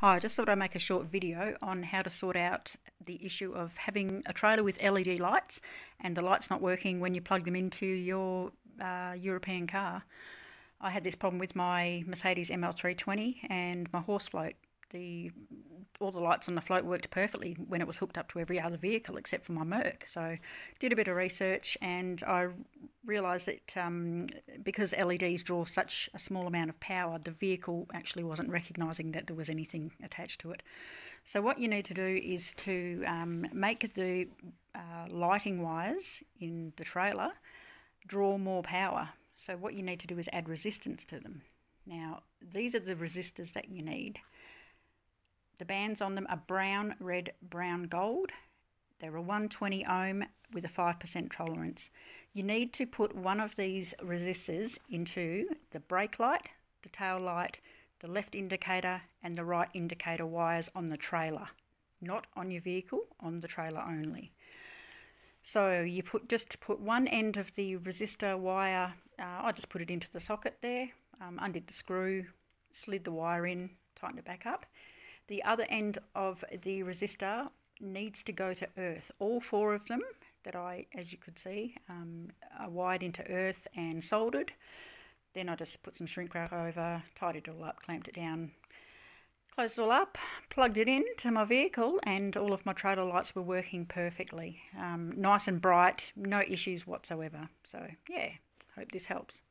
Hi, I just thought I'd make a short video on how to sort out the issue of having a trailer with LED lights and the lights not working when you plug them into your uh, European car. I had this problem with my Mercedes ML320 and my horse float the all the lights on the float worked perfectly when it was hooked up to every other vehicle except for my Merc. So did a bit of research and I realised that um, because LEDs draw such a small amount of power, the vehicle actually wasn't recognising that there was anything attached to it. So what you need to do is to um, make the uh, lighting wires in the trailer draw more power. So what you need to do is add resistance to them. Now these are the resistors that you need. The bands on them are brown, red, brown, gold. They're a 120 ohm with a 5% tolerance. You need to put one of these resistors into the brake light, the tail light, the left indicator and the right indicator wires on the trailer. Not on your vehicle, on the trailer only. So you put just put one end of the resistor wire, uh, I just put it into the socket there, um, undid the screw, slid the wire in, tightened it back up. The other end of the resistor needs to go to earth. All four of them that I, as you could see, um, are wired into earth and soldered. Then I just put some shrink wrap over, tied it all up, clamped it down, closed it all up, plugged it in to my vehicle, and all of my trailer lights were working perfectly. Um, nice and bright, no issues whatsoever. So, yeah, hope this helps.